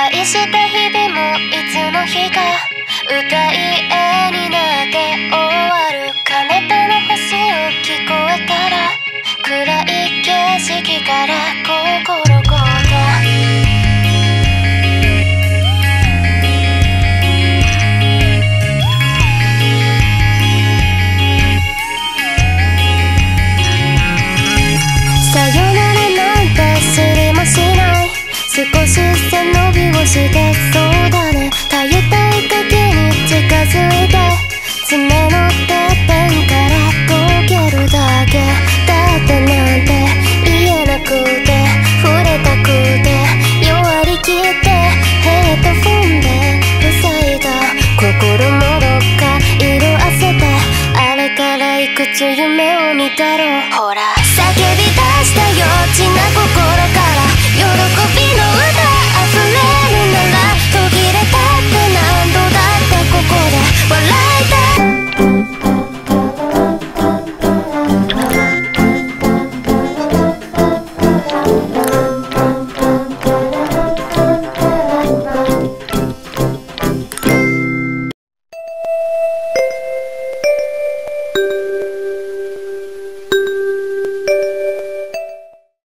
愛した日々もいつの日か歌い絵になって終わる彼方の星を聞こえたら暗い景色からここ did